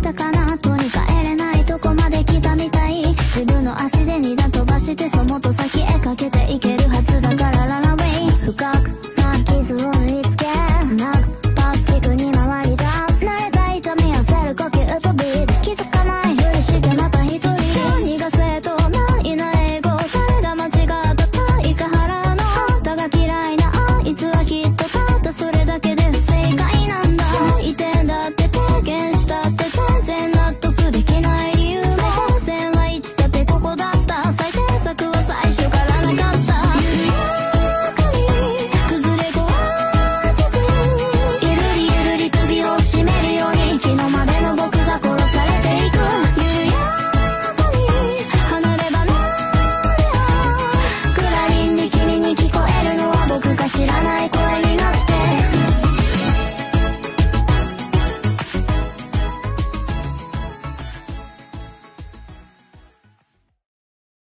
たかな後に帰れないとこまで来たみたい。自分の足で二段飛ばしてそものと先へかけていけるはずだからララウェイ。深くな傷を抜い